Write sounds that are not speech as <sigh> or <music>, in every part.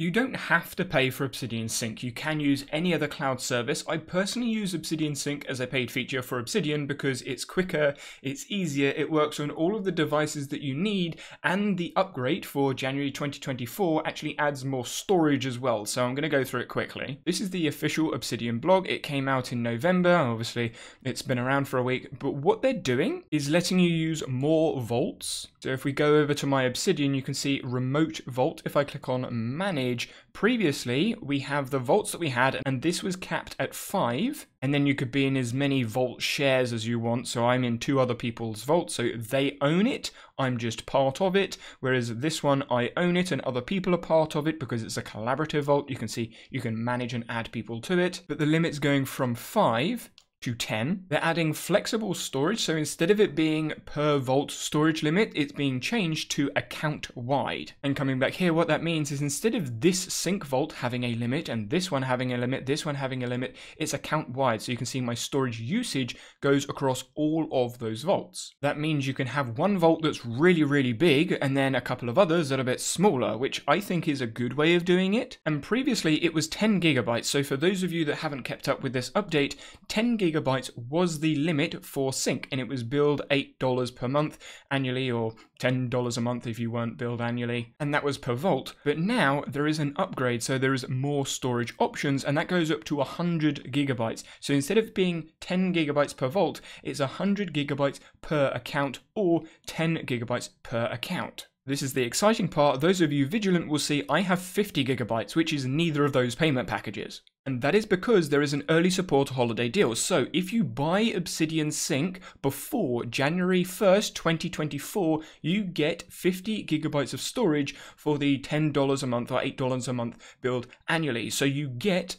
You don't have to pay for Obsidian Sync. You can use any other cloud service. I personally use Obsidian Sync as a paid feature for Obsidian because it's quicker, it's easier, it works on all of the devices that you need, and the upgrade for January 2024 actually adds more storage as well. So I'm going to go through it quickly. This is the official Obsidian blog. It came out in November. Obviously, it's been around for a week, but what they're doing is letting you use more vaults. So if we go over to my Obsidian, you can see remote vault. If I click on manage, previously we have the vaults that we had, and this was capped at five. And then you could be in as many vault shares as you want. So I'm in two other people's vaults, so they own it. I'm just part of it. Whereas this one, I own it and other people are part of it because it's a collaborative vault. You can see you can manage and add people to it. But the limit's going from five to 10. They're adding flexible storage, so instead of it being per vault storage limit, it's being changed to account wide. And coming back here, what that means is instead of this sync vault having a limit and this one having a limit, this one having a limit, it's account wide. So you can see my storage usage goes across all of those vaults. That means you can have one vault that's really, really big and then a couple of others that are a bit smaller, which I think is a good way of doing it. And previously it was 10 gigabytes. So for those of you that haven't kept up with this update, 10 gigabytes gigabytes was the limit for sync, and it was billed $8 per month annually, or $10 a month if you weren't billed annually, and that was per vault. But now there is an upgrade, so there is more storage options, and that goes up to 100 gigabytes. So instead of being 10 gigabytes per vault, it's 100 gigabytes per account, or 10 gigabytes per account. This is the exciting part. Those of you vigilant will see I have 50 gigabytes, which is neither of those payment packages. And that is because there is an early support holiday deal. So if you buy Obsidian Sync before January 1st, 2024, you get 50 gigabytes of storage for the $10 a month or $8 a month billed annually. So you get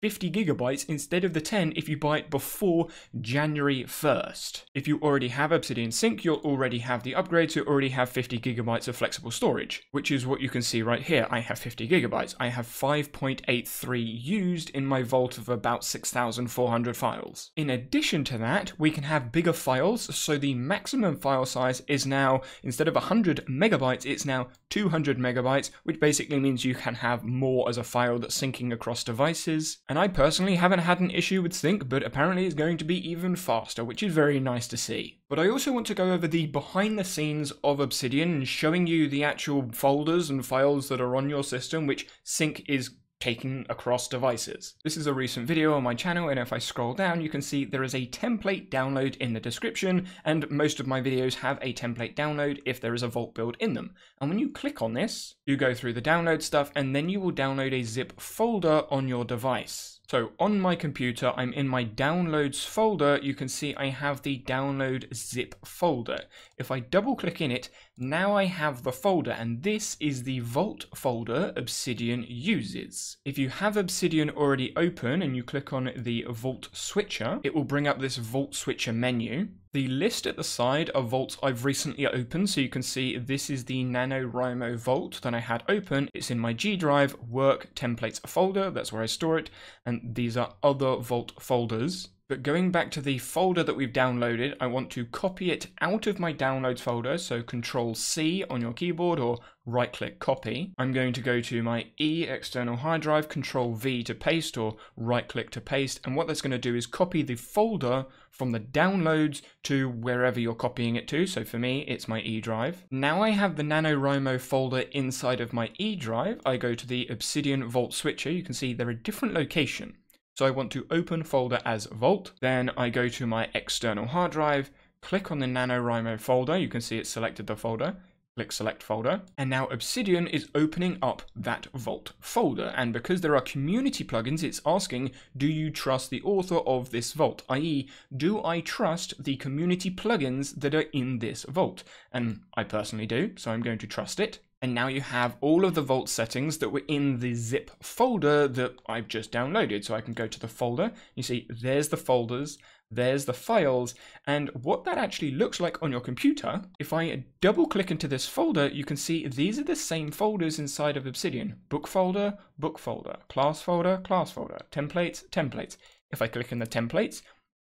50 gigabytes instead of the 10 if you buy it before January 1st. If you already have Obsidian Sync, you'll already have the upgrade to already have 50 gigabytes of flexible storage, which is what you can see right here. I have 50 gigabytes. I have 5.83 used in my vault of about 6,400 files. In addition to that, we can have bigger files, so the maximum file size is now, instead of 100 megabytes, it's now 200 megabytes, which basically means you can have more as a file that's syncing across devices. And I personally haven't had an issue with Sync, but apparently it's going to be even faster, which is very nice to see. But I also want to go over the behind the scenes of Obsidian, showing you the actual folders and files that are on your system, which Sync is taking across devices. This is a recent video on my channel and if I scroll down you can see there is a template download in the description and most of my videos have a template download if there is a vault build in them. And when you click on this, you go through the download stuff and then you will download a zip folder on your device. So on my computer, I'm in my downloads folder. You can see I have the download zip folder. If I double click in it, now I have the folder and this is the vault folder Obsidian uses. If you have Obsidian already open and you click on the vault switcher, it will bring up this vault switcher menu. The list at the side of vaults I've recently opened, so you can see this is the NaNoWriMo vault that I had open. It's in my G Drive work templates folder, that's where I store it, and these are other vault folders. But going back to the folder that we've downloaded, I want to copy it out of my downloads folder. So control C on your keyboard or right click copy. I'm going to go to my E external hard drive, control V to paste or right click to paste. And what that's going to do is copy the folder from the downloads to wherever you're copying it to. So for me, it's my E drive. Now I have the NaNoWriMo folder inside of my E drive. I go to the Obsidian Vault Switcher. You can see they're a different location. So I want to open folder as Vault. Then I go to my external hard drive, click on the NaNoWriMo folder. You can see it selected the folder. Click select folder. And now Obsidian is opening up that Vault folder. And because there are community plugins, it's asking, do you trust the author of this Vault? I.e., do I trust the community plugins that are in this Vault? And I personally do, so I'm going to trust it. And now you have all of the Vault settings that were in the zip folder that I've just downloaded. So I can go to the folder, you see there's the folders, there's the files, and what that actually looks like on your computer, if I double click into this folder, you can see these are the same folders inside of Obsidian. Book folder, book folder, class folder, class folder, templates, templates. If I click in the templates,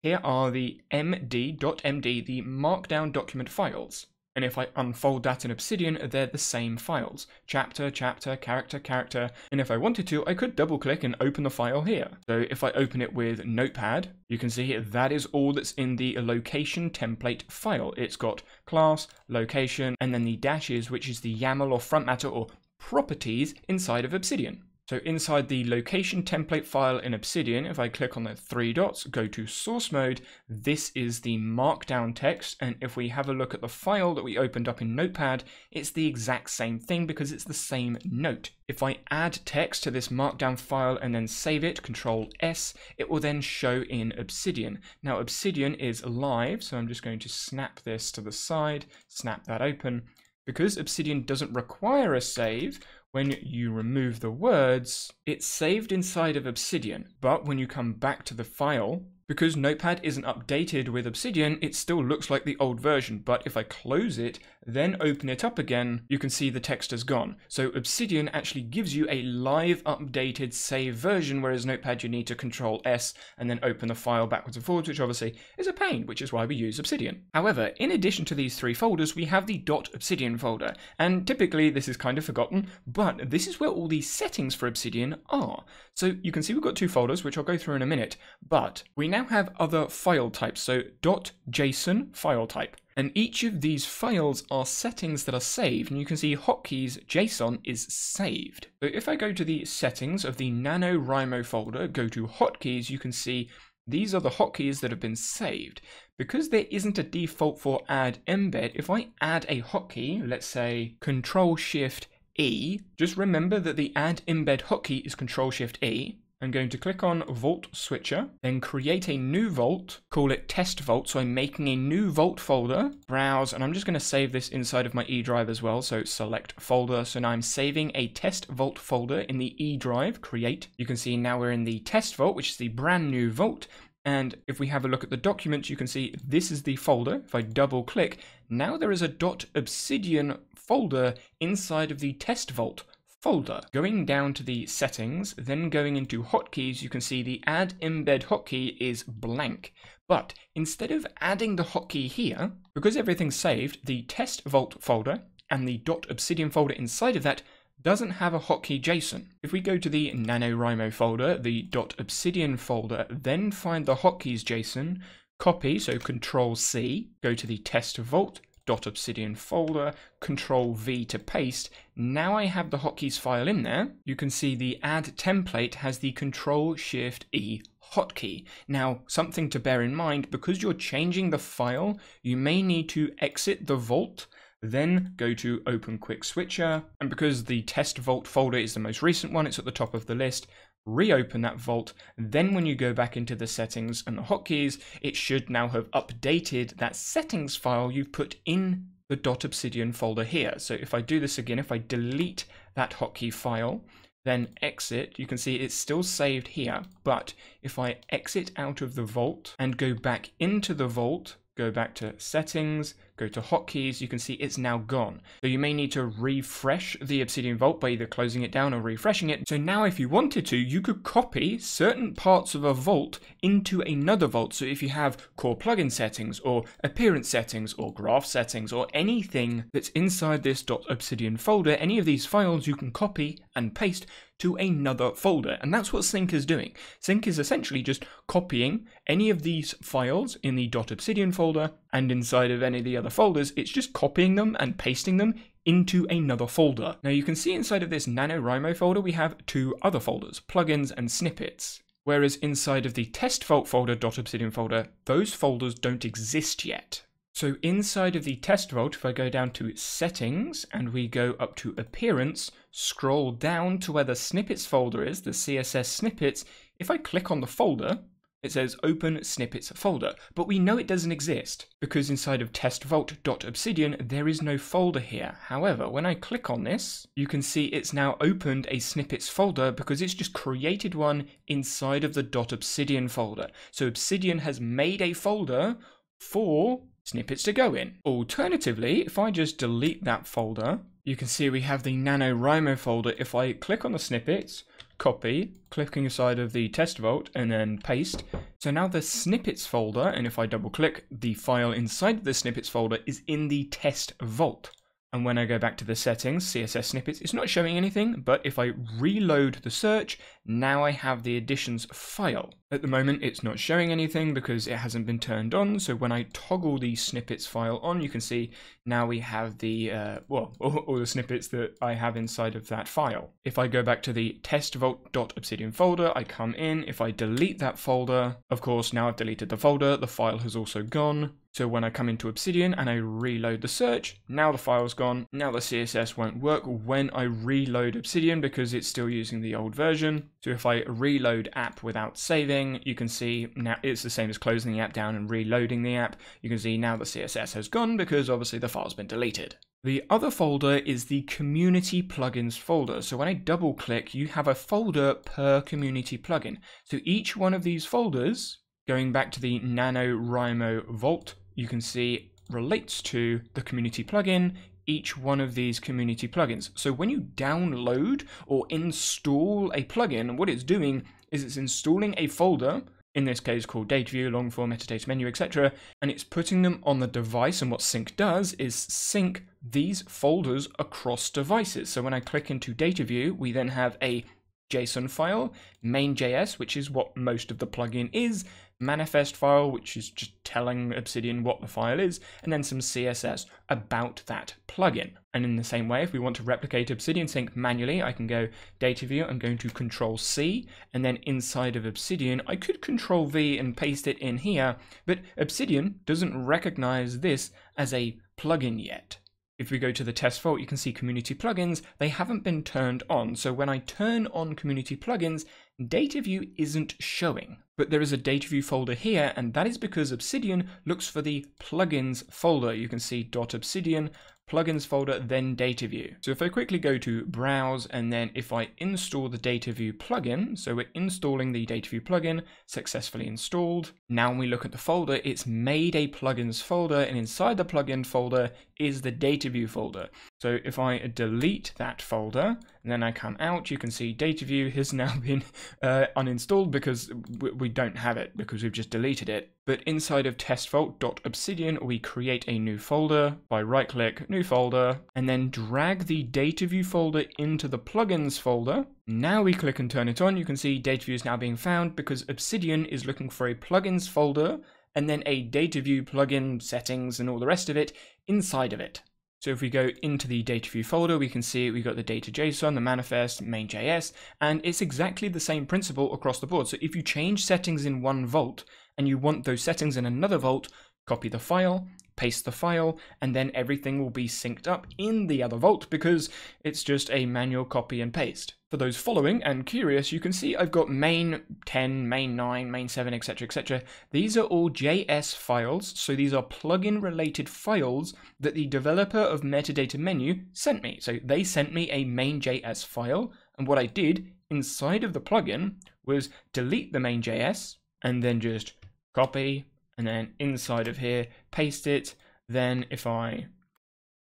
here are the md.md, the markdown document files. And if I unfold that in Obsidian, they're the same files. Chapter, chapter, character, character. And if I wanted to, I could double click and open the file here. So if I open it with Notepad, you can see here that is all that's in the location template file. It's got class, location, and then the dashes, which is the YAML or front matter or properties inside of Obsidian. So inside the location template file in Obsidian, if I click on the three dots, go to source mode, this is the markdown text. And if we have a look at the file that we opened up in Notepad, it's the exact same thing because it's the same note. If I add text to this markdown file and then save it, control S, it will then show in Obsidian. Now Obsidian is live, so I'm just going to snap this to the side, snap that open. Because Obsidian doesn't require a save, when you remove the words, it's saved inside of Obsidian, but when you come back to the file, because Notepad isn't updated with Obsidian, it still looks like the old version, but if I close it, then open it up again, you can see the text has gone. So Obsidian actually gives you a live updated save version, whereas Notepad you need to control S and then open the file backwards and forwards, which obviously is a pain, which is why we use Obsidian. However, in addition to these three folders, we have the .obsidian folder, and typically this is kind of forgotten, but this is where all these settings for Obsidian are. So you can see we've got two folders, which I'll go through in a minute, but we now have other file types, so dot .json file type. And each of these files are settings that are saved, and you can see hotkeys JSON is saved. So if I go to the settings of the NaNoWriMo folder, go to hotkeys, you can see these are the hotkeys that have been saved. Because there isn't a default for add embed, if I add a hotkey, let's say Control Shift E, just remember that the add embed hotkey is Control Shift E. I'm going to click on Vault Switcher, then create a new vault, call it Test Vault. So I'm making a new vault folder, browse, and I'm just going to save this inside of my E drive as well. So select folder. So now I'm saving a Test Vault folder in the E drive, create. You can see now we're in the Test Vault, which is the brand new vault. And if we have a look at the documents, you can see this is the folder. If I double click, now there is a .obsidian folder inside of the test vault folder. Going down to the settings, then going into hotkeys, you can see the add embed hotkey is blank. But instead of adding the hotkey here, because everything's saved, the test vault folder and the .obsidian folder inside of that doesn't have a hotkey JSON. If we go to the NaNoWriMo folder, the .obsidian folder, then find the hotkeys JSON, copy, so Control C, go to the test vault, .obsidian folder, Control V to paste. Now I have the hotkeys file in there. You can see the add template has the Control Shift E hotkey. Now, something to bear in mind, because you're changing the file, you may need to exit the vault then go to Open Quick Switcher, and because the test vault folder is the most recent one, it's at the top of the list, reopen that vault. Then when you go back into the settings and the hotkeys, it should now have updated that settings file you've put in the dot .obsidian folder here. So if I do this again, if I delete that hotkey file, then exit, you can see it's still saved here. But if I exit out of the vault and go back into the vault, go back to settings, go to hotkeys, you can see it's now gone. So you may need to refresh the Obsidian Vault by either closing it down or refreshing it. So now if you wanted to, you could copy certain parts of a vault into another vault. So if you have core plugin settings or appearance settings or graph settings or anything that's inside this .obsidian folder, any of these files you can copy and paste to another folder. And that's what Sync is doing. Sync is essentially just copying any of these files in the .obsidian folder and inside of any of the other folders, it's just copying them and pasting them into another folder. Now you can see inside of this NaNoWriMo folder, we have two other folders, plugins and snippets. Whereas inside of the test vault folder, dot .obsidian folder, those folders don't exist yet. So inside of the test vault, if I go down to settings and we go up to appearance, scroll down to where the snippets folder is, the CSS snippets, if I click on the folder, it says open snippets folder, but we know it doesn't exist because inside of testvault.obsidian there is no folder here. However, when I click on this, you can see it's now opened a snippets folder because it's just created one inside of the .obsidian folder. So Obsidian has made a folder for snippets to go in. Alternatively, if I just delete that folder, you can see we have the NaNoWriMo folder. If I click on the snippets, copy, clicking aside of the test vault, and then paste. So now the snippets folder, and if I double click, the file inside the snippets folder is in the test vault. And when I go back to the settings, CSS snippets, it's not showing anything, but if I reload the search, now I have the additions file. At the moment, it's not showing anything because it hasn't been turned on. So when I toggle the snippets file on, you can see now we have the, uh, well, all, <laughs> all, the snippets that I have inside of that file. If I go back to the testvault.obsidian folder, I come in. If I delete that folder, of course, now I've deleted the folder, the file has also gone. So when I come into Obsidian and I reload the search, now the file's gone. Now the CSS won't work when I reload Obsidian because it's still using the old version. So if I reload app without saving, you can see now it's the same as closing the app down and reloading the app. You can see now the CSS has gone because obviously the file's been deleted. The other folder is the community plugins folder. So when I double click, you have a folder per community plugin. So each one of these folders Going back to the NaNoWriMo Vault, you can see relates to the community plugin, each one of these community plugins. So when you download or install a plugin, what it's doing is it's installing a folder, in this case called data view, long form, metadata menu, etc., and it's putting them on the device. And what sync does is sync these folders across devices. So when I click into data view, we then have a JSON file, main.js, which is what most of the plugin is, manifest file, which is just telling Obsidian what the file is, and then some CSS about that plugin. And in the same way, if we want to replicate Obsidian Sync manually, I can go Data View, I'm going to Control C, and then inside of Obsidian, I could Control V and paste it in here, but Obsidian doesn't recognize this as a plugin yet. If we go to the test vault, you can see community plugins. They haven't been turned on. So when I turn on community plugins, data view isn't showing. But there is a data view folder here, and that is because Obsidian looks for the plugins folder. You can see .obsidian plugins folder, then data view. So if I quickly go to browse and then if I install the data view plugin, so we're installing the data view plugin, successfully installed. Now when we look at the folder, it's made a plugins folder and inside the plugin folder is the data view folder. So if I delete that folder and then I come out, you can see data view has <laughs> now been uh, uninstalled because we don't have it because we've just deleted it. But inside of testvault.obsidian, we create a new folder by right click, new folder, and then drag the data view folder into the plugins folder. Now we click and turn it on, you can see data view is now being found because Obsidian is looking for a plugins folder and then a data view plugin settings and all the rest of it inside of it. So if we go into the data view folder, we can see we've got the data JSON, the manifest, main.js, and it's exactly the same principle across the board. So if you change settings in one vault and you want those settings in another vault, copy the file, paste the file, and then everything will be synced up in the other vault because it's just a manual copy and paste. For those following and curious, you can see I've got main 10, main 9, main 7, etc, etc. These are all JS files, so these are plugin related files that the developer of metadata menu sent me. So they sent me a main JS file, and what I did inside of the plugin was delete the main JS and then just copy, and then inside of here, paste it. Then if I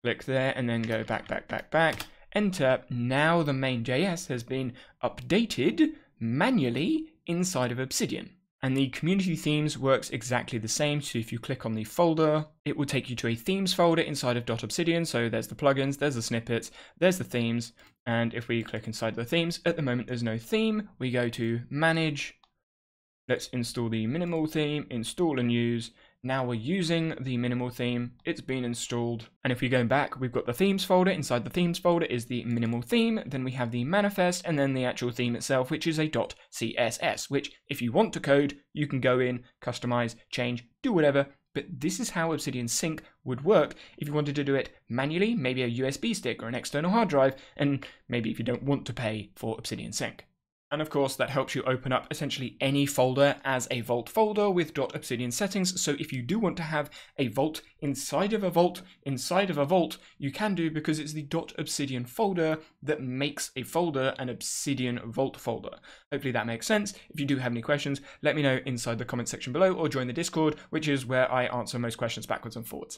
click there and then go back, back, back, back, enter, now the main.js has been updated manually inside of Obsidian. And the community themes works exactly the same. So if you click on the folder, it will take you to a themes folder inside of .obsidian. So there's the plugins, there's the snippets, there's the themes. And if we click inside the themes, at the moment there's no theme. We go to manage, Let's install the minimal theme, install and use. Now we're using the minimal theme, it's been installed. And if we go back, we've got the themes folder. Inside the themes folder is the minimal theme. Then we have the manifest and then the actual theme itself, which is a .css, which if you want to code, you can go in, customize, change, do whatever. But this is how Obsidian Sync would work if you wanted to do it manually, maybe a USB stick or an external hard drive, and maybe if you don't want to pay for Obsidian Sync. And of course, that helps you open up essentially any folder as a Vault folder with .obsidian settings. So if you do want to have a Vault inside of a Vault inside of a Vault, you can do because it's the .obsidian folder that makes a folder an Obsidian Vault folder. Hopefully that makes sense. If you do have any questions, let me know inside the comment section below or join the Discord, which is where I answer most questions backwards and forwards.